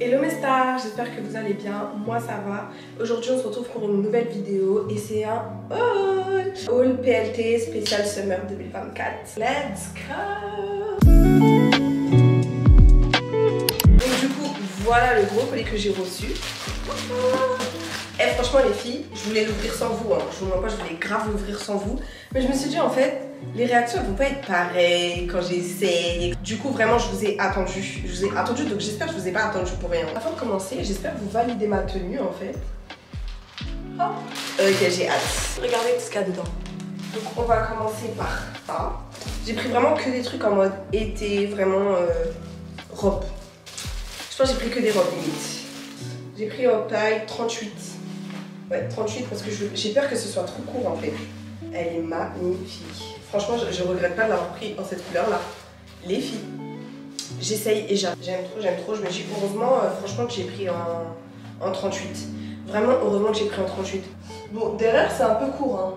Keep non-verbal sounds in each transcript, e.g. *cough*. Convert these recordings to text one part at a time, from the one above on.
Hello mes stars, j'espère que vous allez bien, moi ça va. Aujourd'hui on se retrouve pour une nouvelle vidéo et c'est un haul Haul PLT spécial Summer 2024. Let's go Donc du coup, voilà le gros colis que j'ai reçu. Et eh, franchement les filles, je voulais l'ouvrir sans vous, hein. je vous mens pas, je voulais grave l'ouvrir sans vous. Mais je me suis dit en fait, les réactions ne vont pas être pareilles quand j'essaye. Du coup vraiment je vous ai attendu, je vous ai attendu donc j'espère que je vous ai pas attendu pour rien. Avant de commencer, j'espère que vous validez ma tenue en fait. Hop. Ok j'ai hâte. Regardez ce qu'il y a dedans. Donc on va commencer par ça. J'ai pris vraiment que des trucs en mode été, vraiment euh, robe. Je pense que j'ai pris que des robes limite. J'ai pris en taille 38. Ouais, 38 parce que j'ai peur que ce soit trop court en fait. Elle est magnifique. Franchement, je, regrette pas de l'avoir pris en cette couleur-là. Les filles, j'essaye et j'aime trop, j'aime trop. Je me dis heureusement, euh, franchement, que j'ai pris en, en 38. Vraiment, heureusement que j'ai pris en 38. Bon, derrière, c'est un peu court. Hein.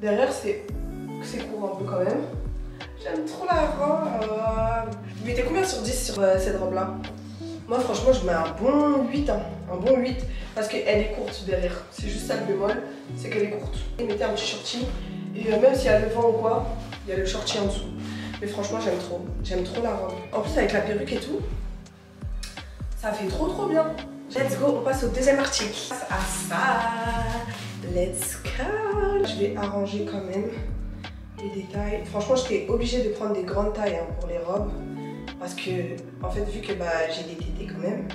Derrière, c'est court un peu quand même. J'aime trop la robe. Euh... Vous mettez combien sur 10 sur euh, cette robe-là? Moi, franchement, je mets un bon 8. Hein. Un bon 8. Parce qu'elle est courte derrière. C'est juste ça le bémol. C'est qu'elle est courte. Mettez un petit shorty. Et euh, même s'il y a le vent ou quoi, il y a le shorty en dessous. Mais franchement, j'aime trop. J'aime trop la robe. En plus, avec la perruque et tout, ça fait trop trop bien. Let's go, on passe au deuxième article. À ça, let's go. Je vais arranger quand même les détails. Franchement, j'étais obligée de prendre des grandes tailles hein, pour les robes. Parce que, en fait, vu que bah, j'ai des tétés quand même,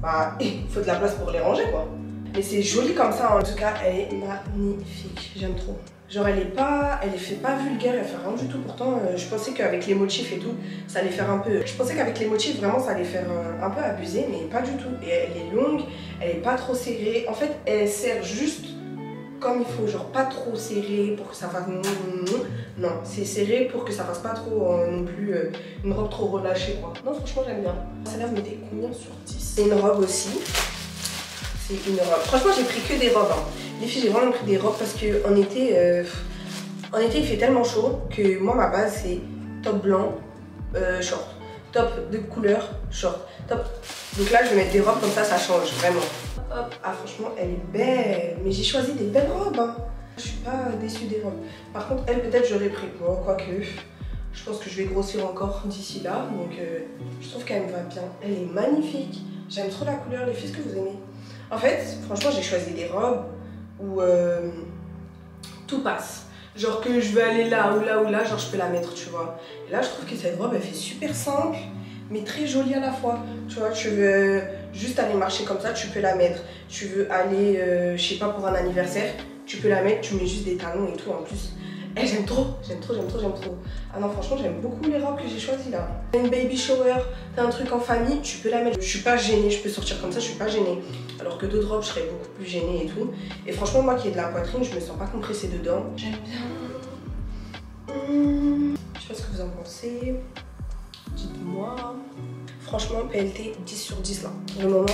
bah, *laughs* il faut de la place pour les ranger, quoi. Mais c'est joli comme ça, en tout cas, elle est magnifique. J'aime trop. Genre, elle est pas, elle fait pas vulgaire, elle fait rien du tout. Pourtant, euh, je pensais qu'avec les motifs et tout, ça allait faire un peu. Je pensais qu'avec les motifs, vraiment, ça allait faire euh, un peu abuser, mais pas du tout. Et elle est longue, elle est pas trop serrée. En fait, elle sert juste comme il faut, genre pas trop serré pour que ça fasse non, c'est serré pour que ça fasse pas trop euh, non plus euh, une robe trop relâchée quoi. Non, franchement, j'aime bien. Ça là vous mettez combien sur 10 C'est une robe aussi. C'est une robe. Franchement, j'ai pris que des robes. Hein. Les filles, j'ai vraiment pris des robes parce que en été, euh, en été, il fait tellement chaud que moi, ma base, c'est top blanc, short. Top de couleur, short. Top. Donc là, je vais mettre des robes comme ça, ça change vraiment. Ah, franchement, elle est belle. Mais j'ai choisi des belles robes. Hein. Je suis pas déçue des robes. Par contre, elle, peut-être, j'aurais pris. Bon, quoique, je pense que je vais grossir encore d'ici là. Donc, euh, je trouve qu'elle me va bien. Elle est magnifique. J'aime trop la couleur. Les filles, ce que vous aimez En fait, franchement, j'ai choisi des robes où euh, tout passe. Genre que je veux aller là ou là ou là, genre je peux la mettre, tu vois. Et là, je trouve que cette robe, elle fait super simple, mais très jolie à la fois. Tu vois, tu veux juste aller marcher comme ça, tu peux la mettre. Tu veux aller, euh, je sais pas, pour un anniversaire, tu peux la mettre, tu mets juste des talons et tout en plus. Eh, j'aime trop, j'aime trop, j'aime trop, j'aime trop. Ah non, franchement, j'aime beaucoup les robes que j'ai choisies là. T'as une baby shower, t'as un truc en famille, tu peux la mettre. Je suis pas gênée, je peux sortir comme ça, je suis pas gênée. Alors que d'autres robes, je serais beaucoup plus gênée et tout. Et franchement, moi qui ai de la poitrine, je me sens pas compressée dedans. J'aime bien. Hmm. Je sais pas ce que vous en pensez. Dites-moi. Franchement, PLT 10 sur 10 là. Pour le moment,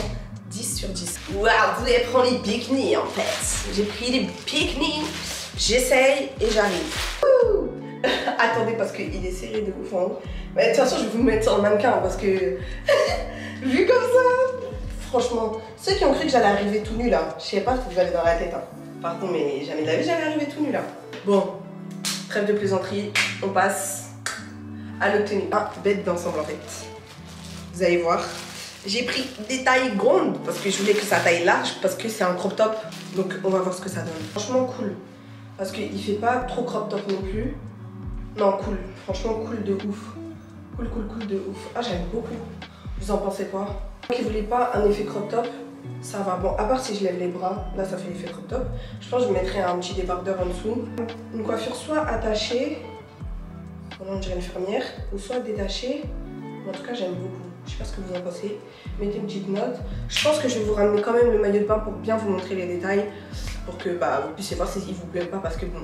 10 sur 10. Waouh, vous allez prendre les bikinis en fait. J'ai pris les bikinis. J'essaye et j'arrive. *laughs* Attendez parce qu'il est serré de ouf haut. Mais de toute façon, je vais vous mettre en mannequin parce que *laughs* vu comme ça, franchement, ceux qui ont cru que j'allais arriver tout nu là, je sais pas ce que j'avais dans la tête. Hein. Par contre, mais jamais de la vie j'allais arriver tout nu là. Bon, trêve de plaisanterie, on passe à l'obtenir. Ah, bête d'ensemble en fait. Vous allez voir. J'ai pris des tailles grandes parce que je voulais que ça taille large parce que c'est un crop top. Donc on va voir ce que ça donne. Franchement cool. Parce qu'il fait pas trop crop top non plus. Non, cool. Franchement cool de ouf. Cool, cool, cool de ouf. Ah, j'aime beaucoup. Vous en pensez quoi? Qui voulait pas un effet crop top, ça va. Bon, à part si je lève les bras, là ça fait l'effet crop top. Je pense que je mettrai un petit débardeur en dessous. Une coiffure soit attachée, on dirait une fermière, ou soit détachée. En tout cas, j'aime beaucoup. Je sais pas ce que vous en pensez. Mettez une petite note. Je pense que je vais vous ramener quand même le maillot de bain pour bien vous montrer les détails. Pour que bah, vous puissiez voir s'il vous plaît pas. Parce que bon,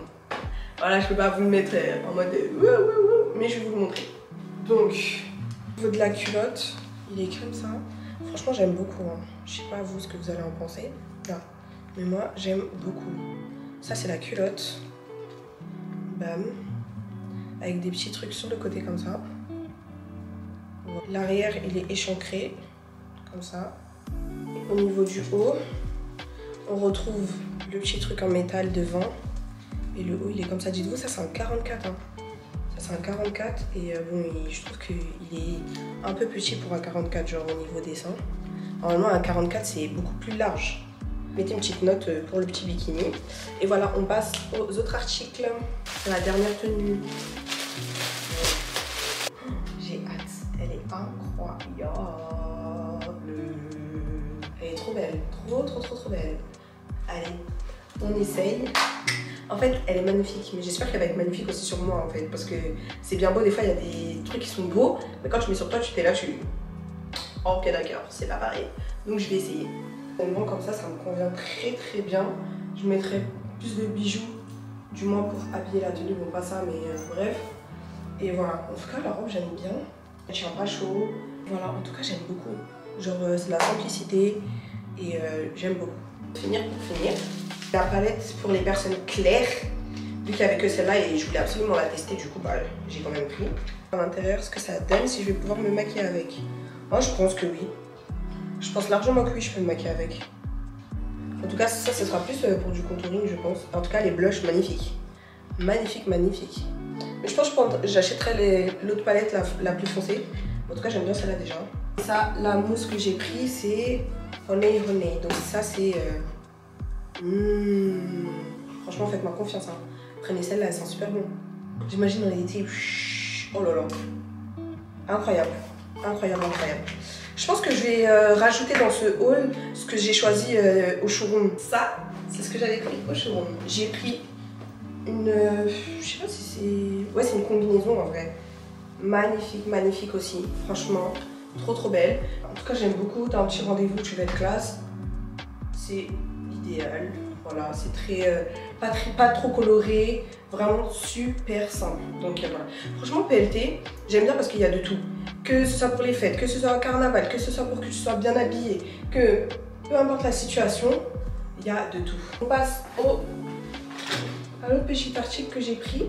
voilà, je peux pas vous le mettre euh, en mode euh, mais je vais vous le montrer. Donc, au niveau de la culotte, il est comme ça. Franchement, j'aime beaucoup. Hein. Je sais pas vous ce que vous allez en penser. Là. Mais moi, j'aime beaucoup. Ça, c'est la culotte. Bam. Avec des petits trucs sur le côté comme ça. L'arrière, il est échancré, comme ça. Au niveau du haut, on retrouve le petit truc en métal devant. Et le haut, il est comme ça. Dites-vous, ça c'est un 44. Hein. Ça c'est un 44. Et euh, bon, je trouve qu'il est un peu petit pour un 44, genre au niveau des seins. Normalement, un 44, c'est beaucoup plus large. Mettez une petite note euh, pour le petit bikini. Et voilà, on passe aux autres articles. La dernière tenue. J'ai hâte. Elle est incroyable. Elle est trop belle. Trop, trop, trop, trop belle. Allez, on essaye. En fait, elle est magnifique, mais j'espère qu'elle va être magnifique aussi sur moi en fait, parce que c'est bien beau, des fois il y a des trucs qui sont beaux, mais quand tu mets sur toi, tu t'es là, tu... ok d'accord, c'est pas pareil. Donc je vais essayer. Au comme ça, ça me convient très très bien. Je mettrai plus de bijoux, du moins pour habiller la tenue, bon pas ça, mais euh, bref. Et voilà, en tout cas la robe j'aime bien, elle tient pas chaud. Voilà, en tout cas j'aime beaucoup. Genre euh, c'est la simplicité et euh, j'aime beaucoup. Finir pour finir, la palette pour les personnes claires, vu qu'il n'y avait que celle-là et je voulais absolument la tester, du coup bah, j'ai quand même pris. À l'intérieur, ce que ça donne, si je vais pouvoir me maquiller avec. Moi je pense que oui. Je pense largement que oui, je peux me maquiller avec. En tout cas, ça, ce sera plus euh, pour du contouring, je pense. En tout cas, les blushs, magnifiques. Magnifique, magnifique. Mais je pense que j'achèterai l'autre palette la, plus foncée. En tout cas, j'aime bien celle-là déjà. Ça, la mousse que j'ai pris, c'est Honey Honey. Donc ça, c'est... Euh, Mmh. Franchement, faites-moi confiance. Hein. Prenez celle-là, elle sent super bon. J'imagine dans l'été. Oh là là. Incroyable. Incroyable, incroyable. Je pense que je vais euh, rajouter dans ce haul ce que j'ai choisi euh, au showroom. Ça, c'est ce que j'avais pris au showroom. J'ai pris une... Je sais pas si c'est... Ouais, c'est une combinaison en vrai. Magnifique, magnifique aussi. Franchement, trop trop belle. En tout cas, j'aime beaucoup. T'as un petit rendez-vous, tu vas être classe. C'est idéal. Voilà, c'est très, euh, pas, très, pas trop coloré, vraiment super simple. Donc voilà. Franchement, PLT, j'aime bien parce qu'il y a de tout. Que ce soit pour les fêtes, que ce soit un carnaval, que ce soit pour que tu sois bien habillé, que peu importe la situation, il y a de tout. On passe au, à l'autre petit article que j'ai pris.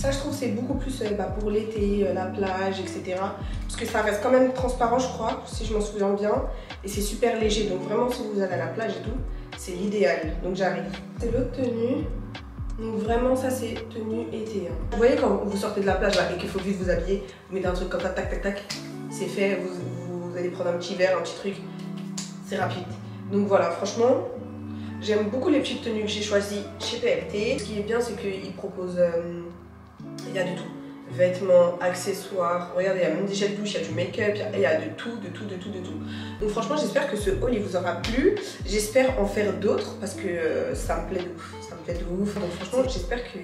Ça, je trouve, c'est beaucoup plus euh, bah, pour l'été, euh, la plage, etc. Parce que ça reste quand même transparent, je crois, si je m'en souviens bien. Et c'est super léger. Donc vraiment, si vous allez à la plage et tout, c'est l'idéal. Donc j'arrive. C'est l'autre tenue. Donc vraiment, ça c'est tenue été. Hein. Vous voyez quand vous sortez de la plage et qu'il faut vite vous habiller, vous mettez un truc comme ça, tac, tac, tac. C'est fait, vous, allez prendre un petit verre, un petit truc. C'est rapide. Donc voilà, franchement, j'aime beaucoup les petites tenues que j'ai choisies chez PLT. Ce qui est bien, c'est qu'ils proposent... Euh, il y a du tout vêtements, accessoires. Regardez, il y a même des gels douche, il y a du make-up, il y, a de tout, de tout, de tout, de tout. Donc franchement, j'espère que ce haul il vous aura plu. J'espère en faire d'autres parce que euh, ça me plaît de ouf. Ça me plaît de ouf. Donc franchement, j'espère que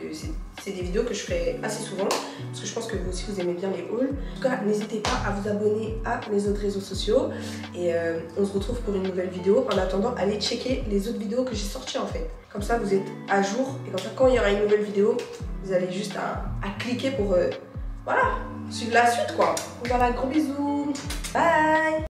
c'est des vidéos que je ferai assez souvent parce que je pense que vous aussi vous aimez bien les hauls. En tout cas, n'hésitez pas à vous abonner à mes autres réseaux sociaux et euh, on se retrouve pour une nouvelle vidéo. En attendant, allez checker les autres vidéos que j'ai sorties en fait. Comme ça, vous êtes à jour et comme ça, quand il y aura une nouvelle vidéo, vous avez juste à, cliquer pour, euh, voilà, suivre la suite quoi. Voilà, gros bisous. Bye